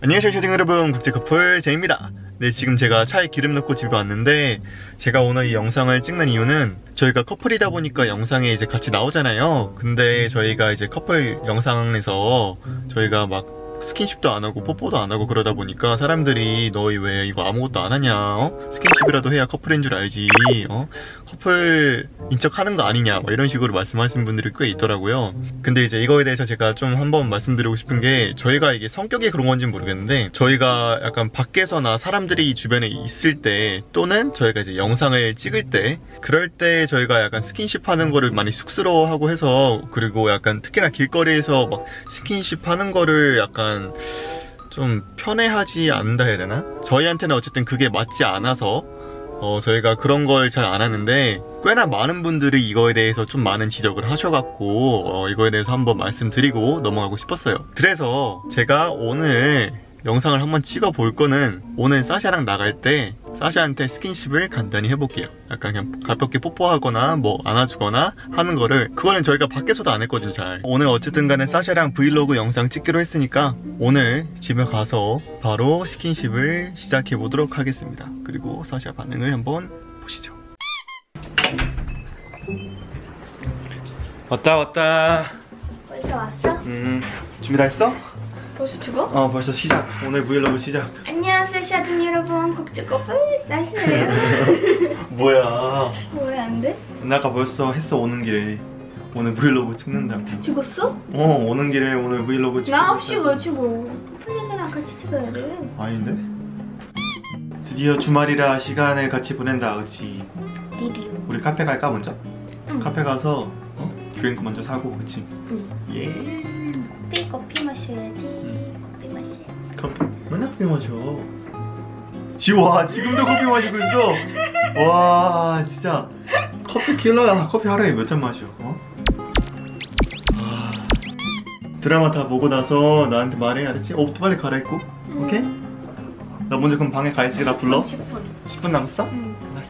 안녕하세요 쇼딩 여러분. 국제커플 제입니다. 네 지금 제가 차에 기름 넣고 집에 왔는데 제가 오늘 이 영상을 찍는 이유는 저희가 커플이다 보니까 영상에 이제 같이 나오잖아요. 근데 저희가 이제 커플 영상에서 저희가 막 스킨십도 안 하고 뽀뽀도 안 하고 그러다 보니까 사람들이 너희 왜 이거 아무것도 안 하냐 어? 스킨십이라도 해야 커플인 줄 알지 어? 커플인 척 하는 거 아니냐 막 이런 식으로 말씀하시는 분들이 꽤 있더라고요 근데 이제 이거에 대해서 제가 좀 한번 말씀드리고 싶은 게 저희가 이게 성격이 그런 건지 는 모르겠는데 저희가 약간 밖에서나 사람들이 주변에 있을 때 또는 저희가 이제 영상을 찍을 때 그럴 때 저희가 약간 스킨십 하는 거를 많이 쑥스러워하고 해서 그리고 약간 특히나 길거리에서 막 스킨십 하는 거를 약간 좀 편해하지 않는다 해야 되나? 저희한테는 어쨌든 그게 맞지 않아서 어, 저희가 그런 걸 잘 안 하는데 꽤나 많은 분들이 이거에 대해서 좀 많은 지적을 하셔갖고 어, 이거에 대해서 한번 말씀드리고 넘어가고 싶었어요. 그래서 제가 오늘 영상을 한번 찍어 볼 거는 오늘 사샤랑 나갈 때 사샤한테 스킨십을 간단히 해볼게요. 약간 그냥 가볍게 뽀뽀하거나 뭐 안아주거나 하는 거를 그거는 저희가 밖에서도 안 했거든요 잘. 오늘 어쨌든 간에 사샤랑 브이로그 영상 찍기로 했으니까 오늘 집에 가서 바로 스킨십을 시작해 보도록 하겠습니다. 그리고 사샤 반응을 한번 보시죠. 왔다 왔다. 벌써 왔어? 음 준비 다 했어? 벌써 죽어? 어 벌써 시작. 오늘 브이로그 시작. 안녕하세요 샤든 여러분 국주꺼풀 싸시네요 뭐야? 왜 안 돼? 나 아까 벌써 했어 오는 길에 오늘 브이로그 찍는다고. 죽었어? 어 오는 길에 오늘 브이로그 찍는다. 나 없이 왜 죽어 플리즈랑 같이 찍어야 돼 아닌데? 드디어 주말이라 시간을 같이 보낸다 그치? 드디어 우리 카페 갈까 먼저? 응. 카페 가서 어? 드링크 먼저 사고 그치? 응. 예 커피 커피 마셔야지. 커피 마셔야지. 커피? 맨날 커피 마셔. 지와 지금도 커피 마시고 있어. 와 진짜. 커피 킬러야. 커피 하루에 몇 잔 마셔 어? 아, 드라마 다 보고 나서 나한테 말해 알았지? 옷도 빨리 갈아입고? 오케이? 나 먼저 그럼 방에 가 있으니까 나 불러. 10분. 10분 남았어? 응. 알았어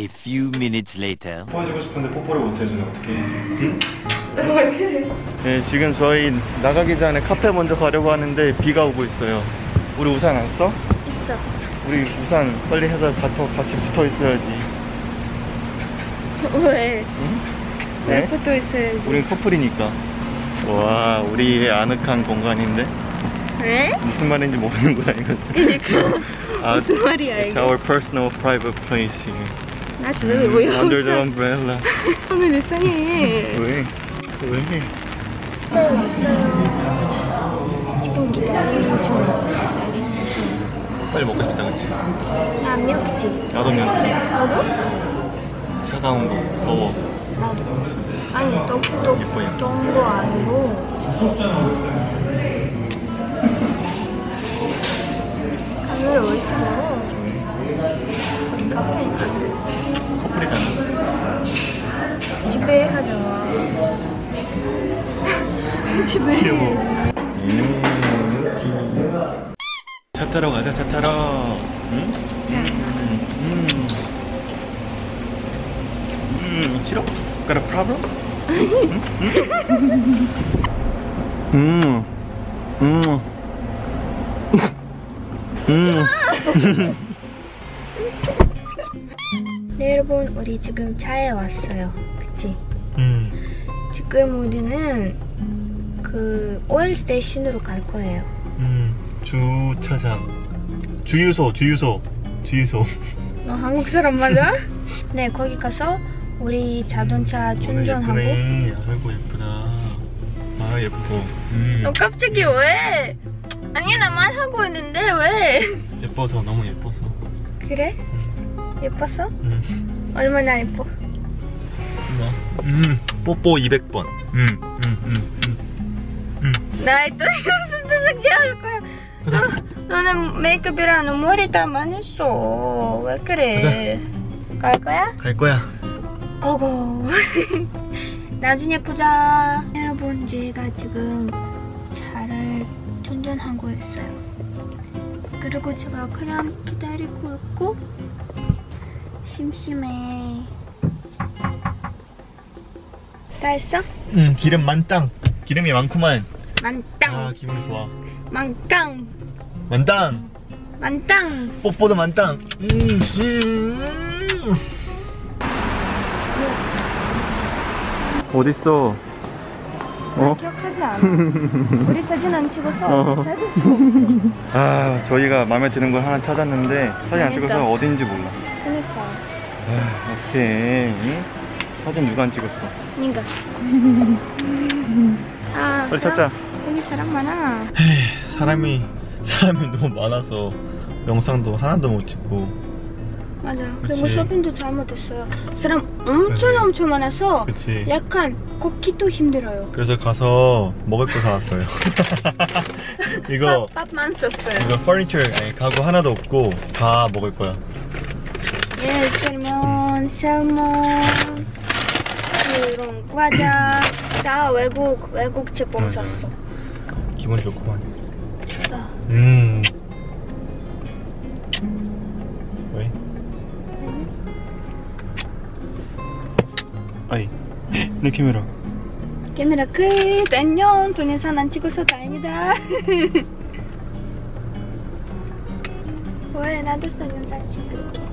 A few minutes later. 뽀해주고 싶은데 뽀뽀를 못 해주네 어떡해 응? 네 지금 저희 나가기 전에 카페 먼저 가려고 하는데 비가 오고 있어요 우리 우산 안 써? 있어 우리 우산 빨리 해서 같이, 같이 붙어 있어야지 왜? 응? 왜 네? 붙어 있어야지 우린 커플이니까 와 우리의 아늑한 공간인데 왜? 무슨 말인지 모르는구나 이거 그니까 아, 무슨 말이야 It's 이거 our personal private place here 나도 왜 Under the umbrella 오늘 이상해 왜? 왜? 지금 기다리는 중 빨리 먹고 싶다 그치? 나 미역지 나도 면 너도? 차가운 거 더워 나도 아니 떡떡 예뻐요. 떤거 아니고 카메라 왜? 우 커플이잖아. 돼. 집에 하잖아 집에 귀여워 음, 차 타러 가자 차 타러. 응? 음, 음. 음, 싫어? Got a problem? 음, 음, 음. 우리 지금 차에 왔어요 그치? 음. 지금 우리는 그 오일 스테이션으로 갈 거예요 음, 주차장 주유소 주유소 주유소 너 한국 사람 맞아? 네 거기 가서 우리 자동차 충전하고 오늘 예쁘네 아이고 예쁘다 아 예뻐 음, 너 갑자기 왜? 아니 나만 하고 있는데 왜? 예뻐서 너무 예뻐서 그래? 예뻤어? 음. 얼마나 예뻐? 뭐? 음, 뽀뽀 200번 음, 음, 음, 음. 나의 또 연습도 삭제할 거야 가자 어, 너는 메이크업이랑 너 머리 다 많이 했어 왜 그래? 갈 거야? 갈 거야 고고 나중에 보자 여러분 제가 지금 차를 충전하고 있어요 그리고 제가 그냥 기다리고 있고 심심해. 다 했어? 응 기름 만땅 기름이 많구만 만땅. 아 기분이 좋아 만땅. 만땅 만땅. 뽀뽀도 만땅 음, 음. 어딨어 어? 기억하지 않아. 우리 사진 안 찍어서 어. 사진 찍었어. 아 저희가 마음에 드는 걸 하나 찾았는데 사진 안 그러니까. 찍어서 어딘지 몰라. 아, 어떡해 응? 사진 누가 안 찍었어 니가. 아, 빨리 찾자 여기 사람 많아. 사람이 사람이 너무 많아서 영상도 하나도 못 찍고 맞아. 그리고 그치. 쇼핑도 잘못했어요. 사람 엄청 네. 엄청 많아서 그치 약간 걷기도 힘들어요. 그래서 가서 먹을 거 사왔어요 이거 밥, 밥만 썼어요. 이거 퍼니처 아니 가구 하나도 없고 다 먹을 거야 예를 들면 셀몬 그런 과자 다 외국 외국 제품 맞아. 샀어. 기분 좋구만 좋다. 음 왜? 아이 내 카메라 카메라 끝 안녕. 동영상 안 찍어서 다행이다. 왜 나도 동영상 찍을게.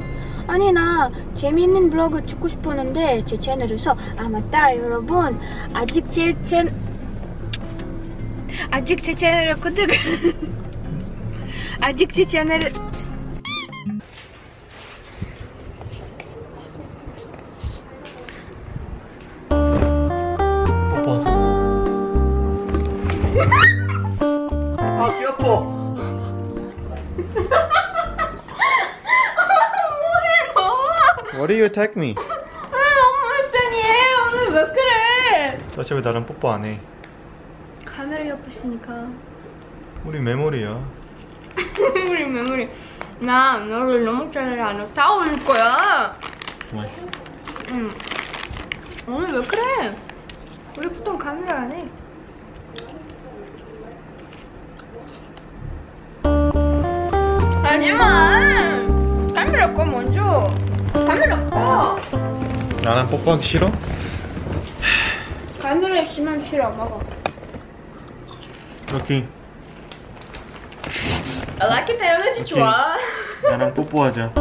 아니 나 재미있는 블로그 찍고 싶었는데 제 채널에서 아 맞다 여러분. 아직 제채 아직 제 채널을 구독 아직 제 채널을 아 귀아파 What do you attack me? 너무 불쌍해? 오늘 왜 그래? 왜 나랑 뽀뽀 안 해? 카메라 옆에 있으니까. 우리 메모리야. 우리 메모리. 나 너를 너무 잘 알아 다 올릴 거야. 응. 오늘 왜 그래? 우리 보통 카메라 안 해. 하지마 카메라 꺼 먼저 카메라 꺼 나랑 뽀뽀하기 싫어? 카메라 있으면 싫어 먹어. 이렇게 라키 닮은지 좋아. 나랑 뽀뽀하자